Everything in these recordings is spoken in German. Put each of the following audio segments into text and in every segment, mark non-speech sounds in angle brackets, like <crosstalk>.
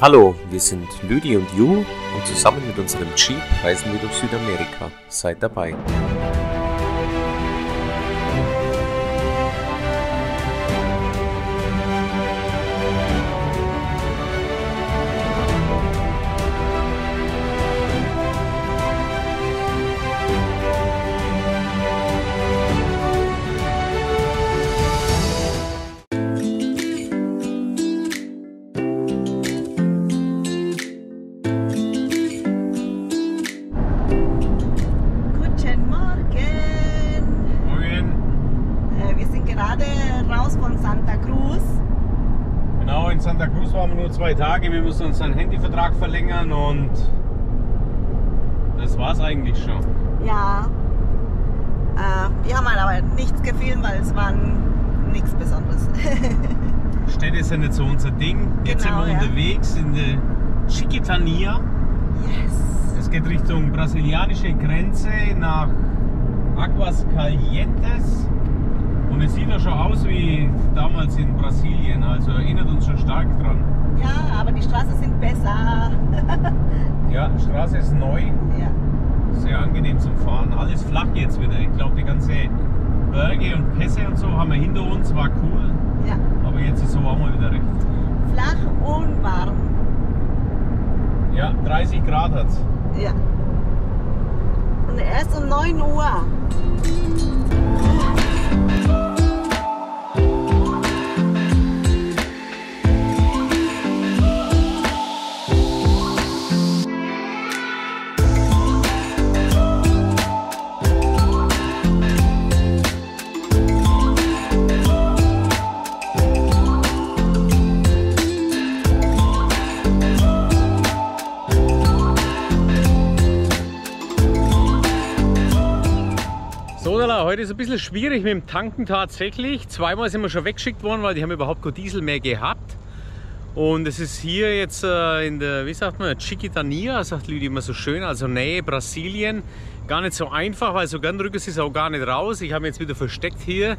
Hallo, wir sind Lüdi und Ju und zusammen mit unserem Jeep reisen wir durch Südamerika. Seid dabei. Nur zwei Tage. Wir müssen unseren Handyvertrag verlängern und das war's eigentlich schon. Ja. Äh, wir haben halt aber nichts gefilmt, weil es war nichts Besonderes. <laughs> Städte sind nicht so unser Ding. Jetzt Genau, sind wir ja. unterwegs in der Chiquitania. yes! Es geht Richtung brasilianische Grenze nach Aguas Calientes. Und es sieht ja schon aus wie damals in Brasilien, also erinnert uns schon stark dran. Ja, aber die Straßen sind besser. <laughs> Ja, die Straße ist neu, ja. sehr angenehm zum Fahren. Alles flach jetzt wieder. Ich glaube, die ganze Berge und Pässe und so haben wir hinter uns, war cool. ja. Aber jetzt ist so auch mal wieder recht. Flach und warm. Ja, 30 Grad hat's. Ja. Und erst um 9 Uhr. Heute ist ein bisschen schwierig mit dem Tanken tatsächlich. Zweimal sind wir schon weggeschickt worden, weil die haben überhaupt kein Diesel mehr gehabt. Und es ist hier jetzt äh, in der, wie sagt man, Chiquitania, sagt Lüdi immer so schön, also Nähe Brasilien. Gar nicht so einfach, weil so gern sie es auch gar nicht raus. Ich habe mich jetzt wieder versteckt hier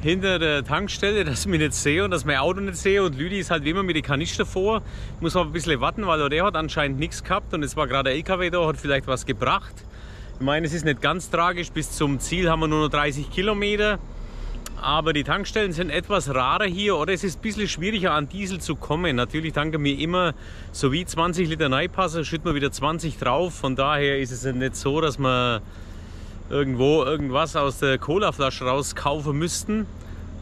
hinter der Tankstelle, <laughs> dass ich mich nicht sehe und dass mein Auto nicht sehe. Und Lüdi ist halt wie immer mit den Kanister vor. Muss aber ein bisschen warten, weil der hat anscheinend nichts gehabt und es war gerade der LKW da, hat vielleicht was gebracht. Ich meine, es ist nicht ganz tragisch. Bis zum Ziel haben wir nur noch 30 Kilometer. Aber die Tankstellen sind etwas rarer hier oder es ist ein bisschen schwieriger an Diesel zu kommen. Natürlich tanken wir immer so wie 20 Liter Neipasse, schütten wir wieder 20 drauf. Von daher ist es nicht so, dass wir irgendwo irgendwas aus der Colaflasche rauskaufen müssten.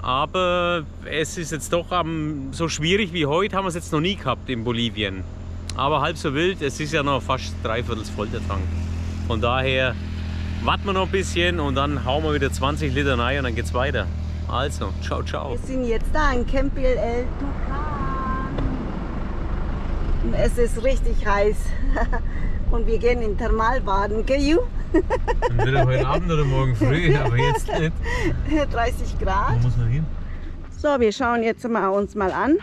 Aber es ist jetzt doch ähm, so schwierig wie heute, haben wir es jetzt noch nie gehabt in Bolivien. Aber halb so wild, es ist ja noch fast dreiviertel voll der Tank. Von daher warten wir noch ein bisschen und dann hauen wir wieder 20 Liter rein und dann geht's weiter. Also, ciao, ciao. Wir sind jetzt da in Campil El Tucan. Und es ist richtig heiß. <laughs> Und wir gehen in Thermalbaden. Gell, Ju? Entweder heute <laughs> Abend oder morgen früh, aber jetzt nicht. <laughs> 30 Grad. muss man hin? So, wir schauen jetzt mal uns mal an,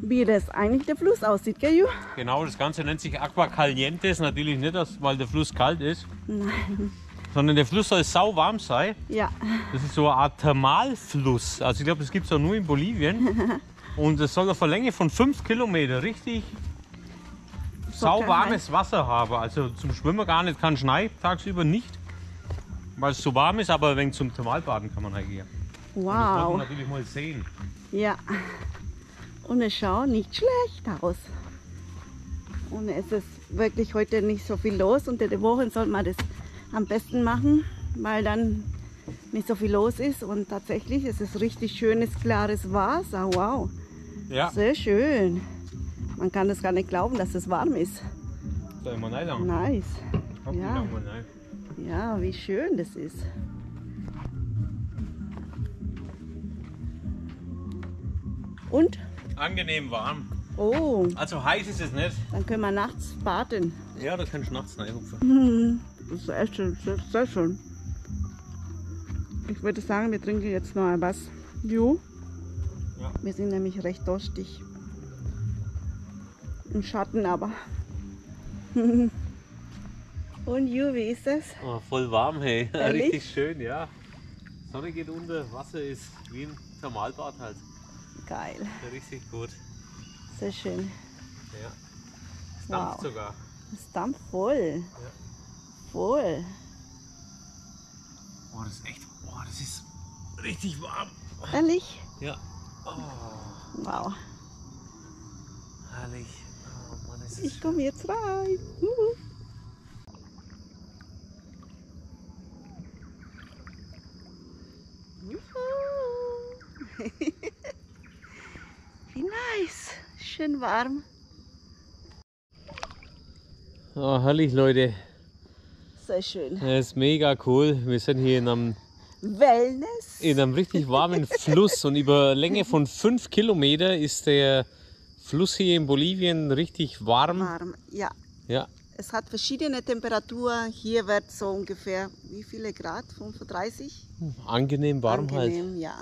wie das eigentlich der Fluss aussieht, gell, Ju? Genau, das Ganze nennt sich Aqua Calientes. Natürlich nicht, weil der Fluss kalt ist, Nein. sondern der Fluss soll sauwarm sein. Ja. Das ist so eine Art Thermalfluss. Also ich glaube, das gibt es auch nur in Bolivien. <laughs> Und es soll auf eine Länge von 5 Kilometer richtig sauwarmes Wasser haben. Also zum Schwimmen gar nicht, kann Schnei tagsüber nicht, weil es so warm ist, aber wenn zum Thermalbaden kann man halt gehen. Das wollen wir Wow. natürlich mal sehen. Ja. Und es schaut nicht schlecht aus. Und es ist wirklich heute nicht so viel los. Unter der Woche sollte man das am besten machen, weil dann nicht so viel los ist. Und tatsächlich ist es richtig schönes, klares Wasser. Wow. Ja, Sehr schön. Man kann das gar nicht glauben, dass es warm ist. immer rein lang. Nice. Ja. Ja, wie schön das ist. Und? Angenehm warm. Oh, Also heiß ist es nicht. dann können wir nachts baden. Ja, da kannst du nachts reinhupfen. Hm, Das ist echt schön, sehr, sehr schön. Ich würde sagen, wir trinken jetzt noch ein was. Jo? Ja. Wir sind nämlich recht durstig. Im Schatten aber. <laughs> Und Ju, wie ist das? Oh, voll warm, hey. <laughs> Ehrlich? Richtig schön, ja. Sonne geht unter, Wasser ist wie ein Thermalbad halt. Geil. Ja, richtig gut. Sehr schön. Ja. Es dampft sogar. Es dampft voll. Voll. Boah, das ist echt. Boah, das ist richtig warm. Ehrlich? Ja. Wow. Herrlich. Oh Mann, das Ich komme jetzt rein. Uhu. Juhu. <laughs> Schön warm. Oh, herrlich, Leute. Sehr schön. Das ist mega cool. Wir sind hier in einem, Wellness. in einem richtig warmen <laughs> Fluss und über Länge von 5 Kilometer ist der Fluss hier in Bolivien richtig warm. Warm. Ja. Ja, Es hat verschiedene Temperaturen. Hier wird so ungefähr, wie viele Grad? 35? angenehm warm halt. Angenehm, ja.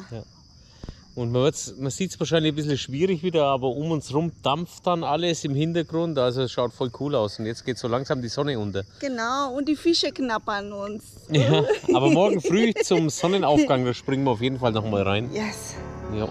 Und man, man sieht es wahrscheinlich ein bisschen schwierig wieder, aber um uns rum dampft dann alles im Hintergrund. Also es schaut voll cool aus. Und jetzt geht so langsam die Sonne unter. Genau, und die Fische knappern uns. Ja, <laughs> aber morgen früh zum Sonnenaufgang, da springen wir auf jeden Fall noch mal rein. Yes. Ja.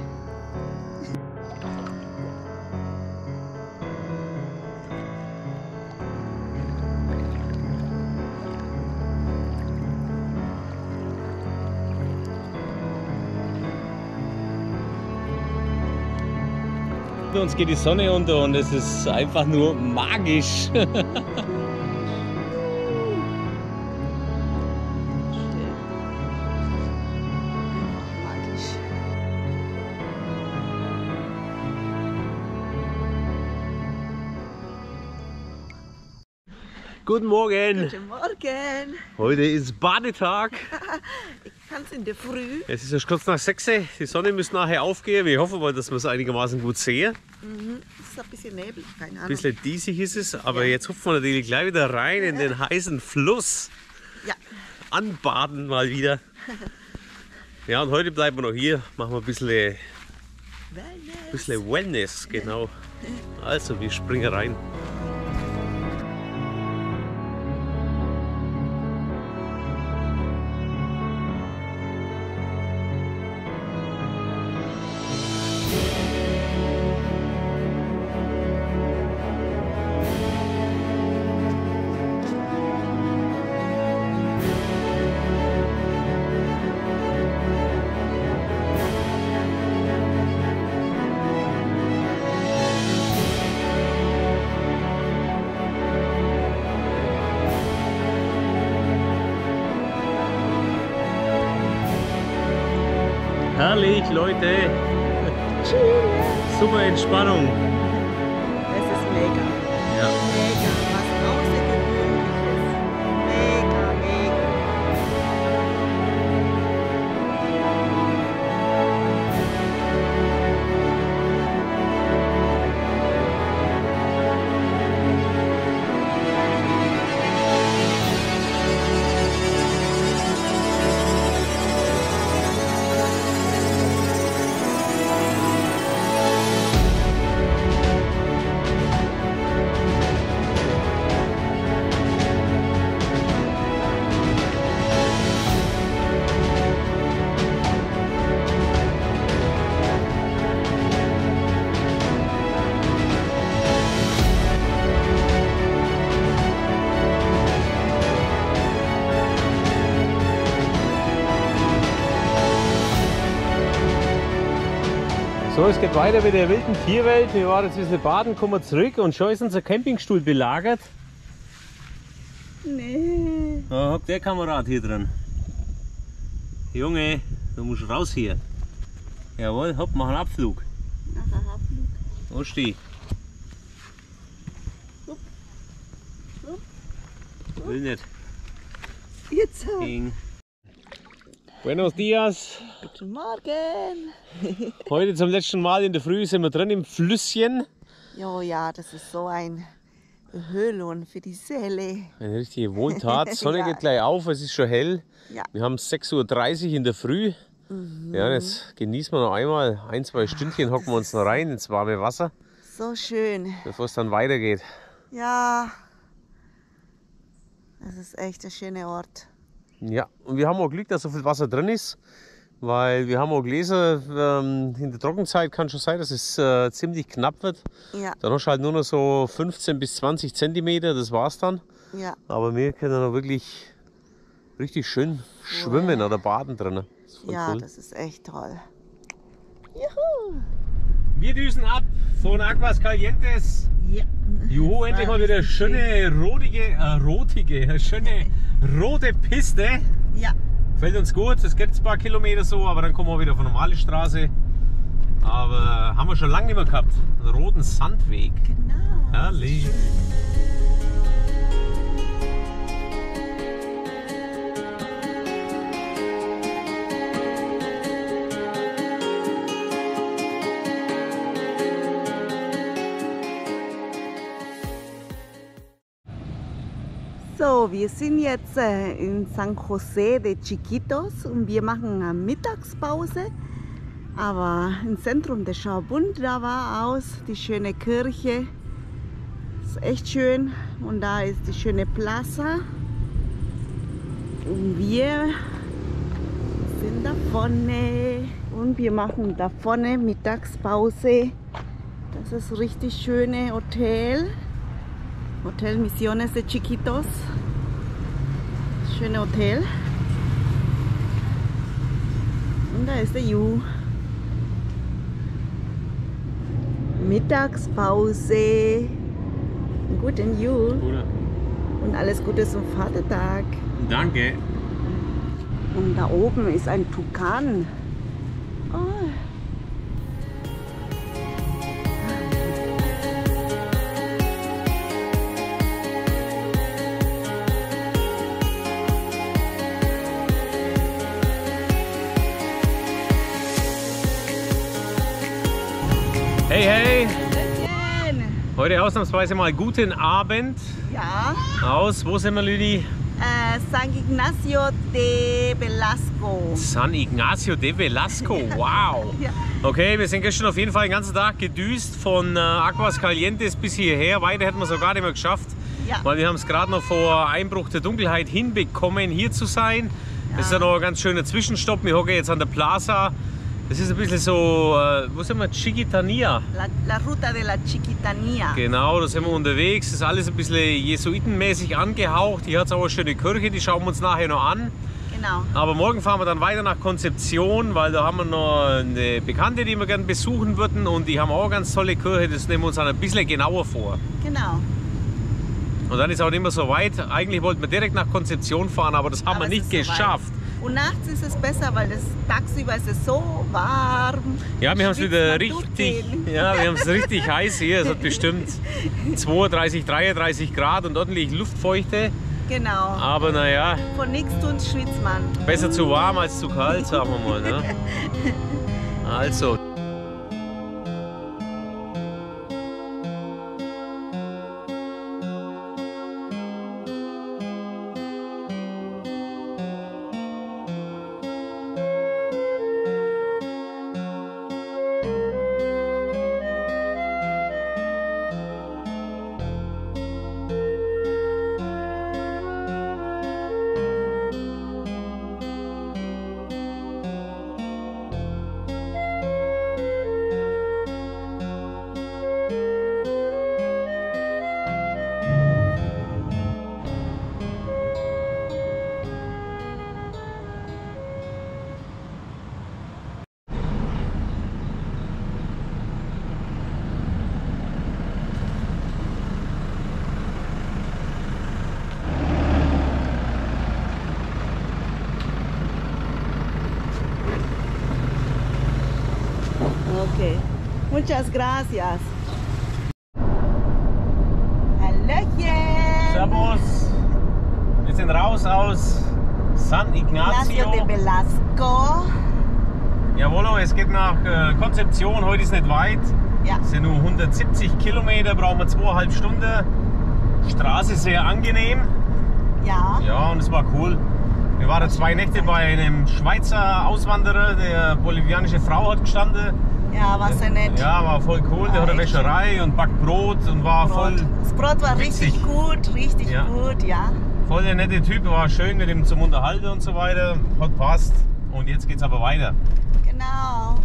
Uns geht die Sonne unter und es ist einfach nur magisch. <laughs> Guten Morgen! Guten Morgen. Heute ist Badetag. <laughs> Ganz in der Früh. Es ist erst kurz nach 6. Die Sonne müsste nachher aufgehen. Wir hoffen mal, dass wir es einigermaßen gut sehen. Es ist ein bisschen neblig, keine Ahnung. Ein bisschen diesig ist es, aber jetzt hupfen wir natürlich gleich wieder rein in den heißen Fluss. Ja, Anbaden mal wieder. Ja, und heute bleiben wir noch hier, machen wir ein bisschen, ein Wellness. bisschen Wellness, genau. Also, wir springen rein. Herrlich, Leute. <laughs> Super Entspannung. Geht weiter mit der wilden Tierwelt. Wir waren jetzt ein bisschen baden, kommen zurück und schon ist unser Campingstuhl belagert. Nee. Da hockt der Kamerad hier drin. Junge, du musst raus hier. Jawohl, hopp, mach einen Abflug. Nachher Hafen. Wo steh? Will nicht. Jetzt. Ging. Buenos dias. Guten Morgen. <laughs> Heute zum letzten Mal in der Früh sind wir drin im Flüsschen. Jo, ja, das ist so ein Erhöhlung für die Seele. Eine richtige Wohltat. <laughs> Sonne Ja. geht gleich auf, es ist schon hell. Ja. Wir haben 6.30 Uhr in der Früh. Ja, jetzt genießen wir noch einmal ein, zwei Stündchen, hocken wir uns noch rein ins warme Wasser, So schön. bevor es dann weitergeht. Ja. Es ist echt ein schöner Ort. Ja, und wir haben auch Glück, dass so viel Wasser drin ist, weil wir haben auch gelesen, ähm, in der Trockenzeit kann schon sein, dass es äh, ziemlich knapp wird. Ja, Dann hast du halt nur noch so 15 bis 20 Zentimeter, das war's dann. ja. Aber wir können da wirklich richtig schön schwimmen oder baden drin. Das Ja, cool. das ist echt toll. Juhu! Wir düsen ab von Aquas Calientes. Ja. Juhu, endlich mal wieder schöne rotige, äh, rotige, schöne <laughs> rote Piste. Ja, Gefällt uns gut, es geht ein paar Kilometer so, aber dann kommen wir wieder auf eine normale Straße. Aber haben wir schon lange nicht mehr gehabt. Einen roten Sandweg. genau. Herrlich. So, wir sind jetzt äh, in San José de Chiquitos und wir machen eine Mittagspause. Aber im Zentrum der schaut wunderbar aus, die schöne Kirche. Ist echt schön. Und da ist die schöne Plaza. Und wir sind da vorne. Und wir machen da vorne Mittagspause. Das ist richtig schöne Hotel. Hotel Misiones de Chiquitos. Schöne Hotel. Und da ist der Ju. Mittagspause. Einen guten Ju und alles Gute zum Vatertag. Danke. Und da oben ist ein Tukan. Oh. Heute ausnahmsweise mal guten Abend. Ja, Aus, wo sind wir, Lüdi? äh, San Ignacio de Velasco. San Ignacio de Velasco. <laughs> Wow. Ja. Okay, wir sind gestern auf jeden Fall den ganzen Tag gedüst von äh, Aquas Calientes bis hierher. Weiter hätten wir es auch gar nicht mehr geschafft, Ja. weil wir haben es gerade noch vor Einbruch der Dunkelheit hinbekommen, hier zu sein. Das ist ja noch ein ganz schöner Zwischenstopp. Wir hocken jetzt an der Plaza. Das ist ein bisschen so, äh, wo sind wir? Chiquitania. La, la Ruta de la Chiquitanía. Genau, da sind wir unterwegs. Das ist alles ein bisschen jesuitenmäßig angehaucht. Hier hat es auch eine schöne Kirche, die schauen wir uns nachher noch an. Genau. Aber morgen fahren wir dann weiter nach Konzeption, weil da haben wir noch eine Bekannte, die wir gerne besuchen würden. Und die haben auch eine ganz tolle Kirche, das nehmen wir uns dann ein bisschen genauer vor. Genau. Und dann ist auch nicht mehr so weit. Eigentlich wollten wir direkt nach Konzeption fahren, aber das haben Aber wir nicht so weit. Und nachts ist es besser, weil das tagsüber ist es so warm. Ja, wir haben es wieder richtig, <laughs> ja, wir haben es richtig heiß hier. Es hat bestimmt 32, 33 Grad und ordentlich Luftfeuchte. Genau. Aber naja, Von nichts tun schwitzt man. besser zu warm als zu kalt, sagen wir mal. Ne? <laughs> Also. Muchas gracias. Hallöchen. Servus. Wir sind raus aus San Ignacio de Ignacio. Velasco. Jawohl, es geht nach äh, Konzeption. Heute ist nicht weit. Ja. Es sind nur 170 Kilometer, brauchen wir zweieinhalb Stunden. Straße sehr angenehm. Ja. Ja, und es war cool. Wir waren zwei Nächte bei einem Schweizer Auswanderer, der bolivianische Frau hat gestanden. Ja, war sehr nett. Ja, war voll cool. Der hat eine Wäscherei und backt Brot und war voll, Brot. Das Brot war richtig witzig. gut, richtig Ja. gut, ja. voll der nette Typ. War schön mit ihm zum Unterhalten und so weiter. Hat passt. Und jetzt geht's aber weiter. Genau.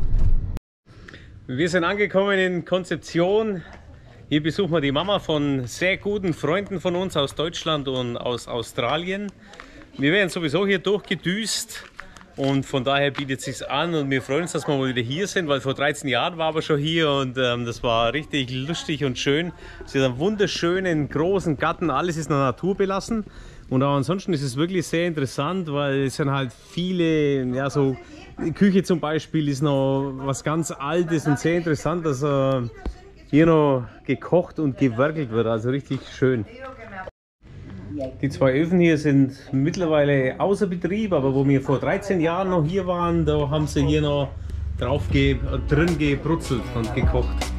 Wir sind angekommen in Konzeption. Hier besuchen wir die Mama von sehr guten Freunden von uns aus Deutschland und aus Australien. Wir werden sowieso hier durchgedüst und von daher bietet es sich an und wir freuen uns, dass wir mal wieder hier sind, weil vor 13 Jahren waren wir schon hier und ähm, das war richtig lustig und schön. Sie hat einen wunderschönen großen Garten, alles ist in der Natur belassen. Und auch ansonsten ist es wirklich sehr interessant, weil es sind halt viele, ja so, Küche zum Beispiel ist noch was ganz Altes und sehr interessant, dass äh, hier noch gekocht und gewerkelt wird, also richtig schön. Die zwei Öfen hier sind mittlerweile außer Betrieb, aber wo wir vor 13 Jahren noch hier waren, da haben sie hier noch drauf ge drin gebrutzelt und gekocht.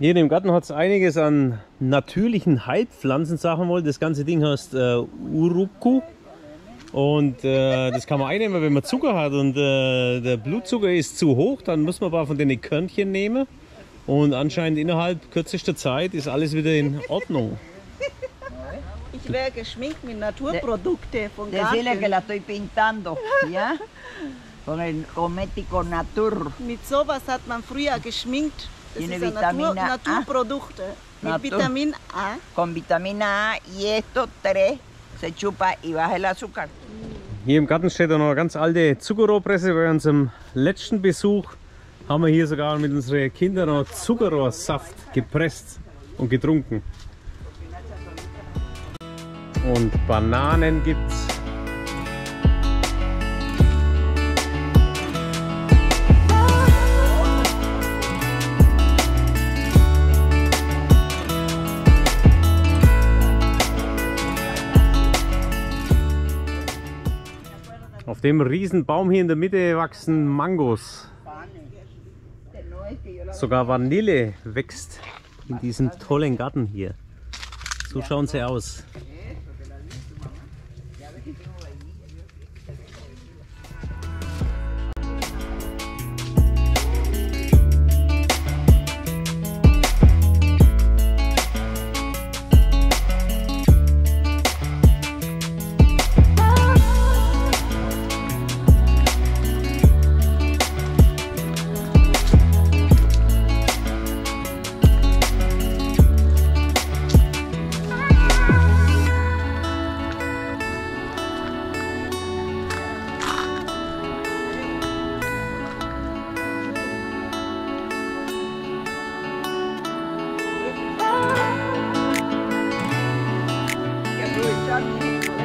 Hier im Garten hat es einiges an natürlichen Heilpflanzen, sagen mal. Das ganze Ding heißt äh, Uruku. Und äh, das kann man einnehmen, wenn man Zucker hat und äh, der Blutzucker ist zu hoch, dann muss man ein paar von den Körnchen nehmen. Und anscheinend innerhalb kürzester Zeit ist alles wieder in Ordnung. Ich wäre geschminkt mit Naturprodukten von Decirle que Garten. la estoy pintando, ¿ya? Con el cosmético Natur. Mit sowas hat man früher geschminkt. Das Tiene ist ja Natur, Vitamina A. Naturprodukte. Mit Natur. Vitamin A. Con vitamina A y estos tres se chupa y baja el azúcar. Hier im Garten steht auch noch eine ganz alte Zuckerrohrpresse. Bei unserem letzten Besuch haben wir hier sogar mit unseren Kindern noch Zuckerrohrsaft gepresst und getrunken. Und Bananen gibt's. Auf dem riesen Baum hier in der Mitte wachsen Mangos. Sogar Vanille wächst in diesem tollen Garten hier. So schauen sie aus. Obrigado.